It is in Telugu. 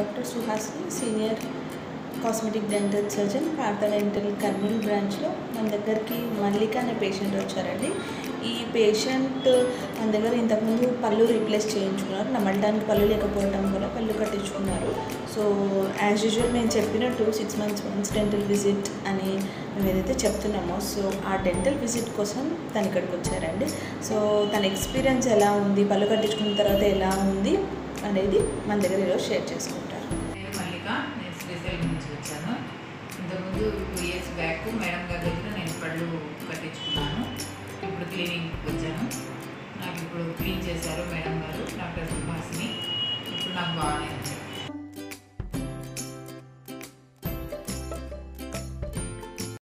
Doctor Suhasini senior cosmetic dental surgeon Partha dental Kurnool బ్రాంచ్లో మన దగ్గరికి మల్లిక అనే పేషెంట్ వచ్చారండి. ఈ పేషెంట్ మన దగ్గర ఇంతకుముందు పళ్ళు రీప్లేస్ చేయించుకున్నారు. నమ్మడానికి పళ్ళు లేకపోవడం వల్ల పళ్ళు కట్టించుకున్నారు. సో యాజ్ యూజువల్ మేము చెప్పినట్టు six months once dental visit అని మేము ఏదైతే చెప్తున్నామో. సో ఆ డెంటల్ విజిట్ కోసం తను ఇక్కడికి వచ్చారండి. సో తన ఎక్స్పీరియన్స్ ఎలా ఉంది? పళ్ళు కట్టించుకున్న తర్వాత ఎలా ఉంది? అనేది మన దగ్గర ఈరోజు షేర్ చేసుకుంటారు. నేను మల్లిక నేను శ్రీశైలం నుంచి వచ్చాను. ఇంతకుముందు టూ ఇయర్స్ బ్యాక్ మేడం గారి దగ్గర నేను పళ్ళు కట్టించుకున్నాను. ఇప్పుడు క్లీనింగ్ వచ్చాను. నాకు ఇప్పుడు క్లీన్ చేశారు మేడం గారు డాక్టర్ సుభాష్ని ఇప్పుడు నాకు బాగానే ఉంది.